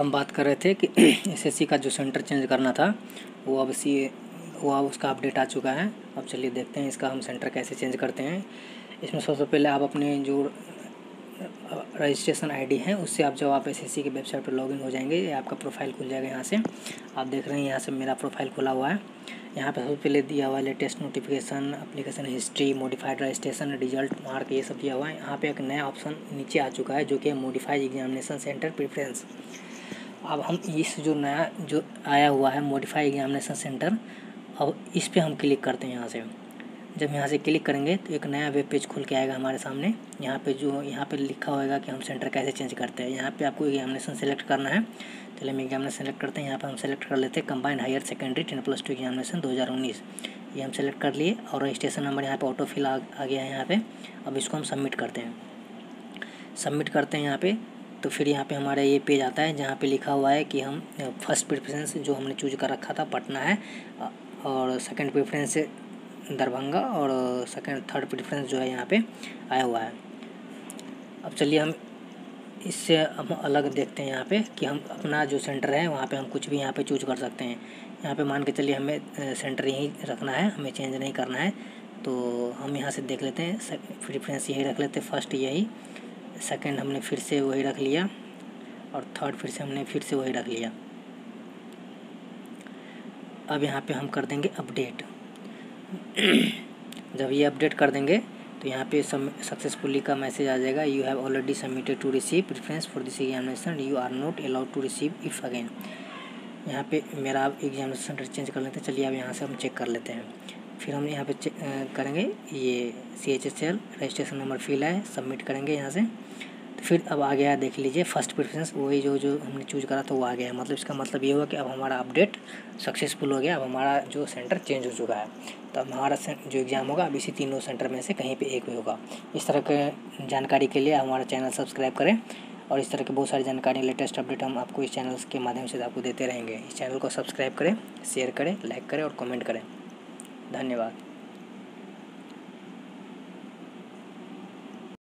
बात कर रहे थे कि एसएससी का जो सेंटर चेंज करना था, वो अब सी वो अब उसका अपडेट आ चुका है। अब चलिए देखते हैं इसका हम सेंटर कैसे चेंज करते हैं। इसमें सबसे पहले आप अपने जो रजिस्ट्रेशन आईडी है, उससे आप जब आप एसएससी की वेबसाइट पर लॉगिन हो जाएँगे आपका प्रोफ़ाइल खुल जाएगा यहाँ से। आप देख रहे हैं यहाँ से मेरा प्रोफ़ाइल खुला हुआ है। यहाँ पे सबसे पहले दिया हुआ है latest notification application history modified registration result mark ये सब दिया हुआ है। यहाँ पे एक नया ऑप्शन नीचे आ चुका है, जो कि मॉडिफाइड एग्जामिनेशन सेंटर प्रेफरेंस अब हम इस जो नया जो आया हुआ है मॉडिफाइड एग्जामिनेशन सेंटर अब इस पर हम क्लिक करते हैं यहाँ से। जब यहाँ से क्लिक करेंगे तो एक नया वेब पेज खुल के आएगा हमारे सामने। यहाँ पे जो यहाँ पे लिखा होगा कि हम सेंटर कैसे चेंज करते हैं। यहाँ पे आपको एग्जामिनेशन सेलेक्ट करना है। चलिए हम एग्जामिनेशन सेलेक्ट करते हैं। यहाँ पे हम सेलेक्ट कर लेते हैं combined higher secondary ten plus two examination दो हज़ार उन्नीस। ये हम सेलेक्ट कर लिए और रजिस्ट्रेशन नंबर यहाँ पर ऑटो फिल आ, आ गया है यहाँ पर अब इसको हम सबमिट करते हैं। सबमिट करते हैं यहाँ पे। तो फिर यहाँ पे हमारा ये पेज आता है, जहाँ पे लिखा हुआ है कि हम फ़र्स्ट प्रेफरेंस जो हमने चूज़ कर रखा था, पटना है और सेकंड प्रेफरेंस दरभंगा, और सेकंड थर्ड प्रेफरेंस जो है यहाँ पे आया हुआ है। अब चलिए हम इससे हम अलग देखते हैं यहाँ पे कि हम अपना जो सेंटर है, वहाँ पे हम कुछ भी यहाँ पे चूज़ कर सकते हैं। यहाँ पे मान के चलिए हमें सेंटर यहीं रखना है, हमें चेंज नहीं करना है तो हम यहाँ से देख लेते हैं प्रेफरेंस यही रख लेते हैं फ़र्स्ट यही। सेकंड हमने फिर से वही रख लिया और थर्ड फिर से हमने फिर से वही रख लिया। अब यहाँ पे हम कर देंगे अपडेट जब ये अपडेट कर देंगे तो यहाँ पे सक्सेसफुली का मैसेज आ जाएगा you have already submitted to receive preference for this examination you are not allowed to receive if again यहाँ पे मेरा एग्जामिनेशन सेंटर चेंज कर लेते हैं। चलिए अब यहाँ से हम चेक कर लेते हैं। फिर हम यहाँ पे करेंगे। ये C H S L registration number fill है सबमिट करेंगे यहाँ से। तो फिर अब आ गया देख लीजिए फ़र्स्ट प्रेफरेंस वही जो जो हमने चूज़ करा था वो आ गया मतलब इसका मतलब ये हुआ कि अब हमारा अपडेट सक्सेसफुल हो गया, अब हमारा जो सेंटर चेंज हो चुका है। तो अब हमारा जो एग्ज़ाम होगा, अब इसी तीनों सेंटर में से कहीं पे एक भी होगा। इस तरह के जानकारी के लिए हमारा चैनल सब्सक्राइब करें और इस तरह के बहुत सारी जानकारी लेटेस्ट अपडेट हम आपको इस चैनल के माध्यम से आपको देते रहेंगे। इस चैनल को सब्सक्राइब करें शेयर करें लाइक करें और कमेंट करें। धन्यवाद।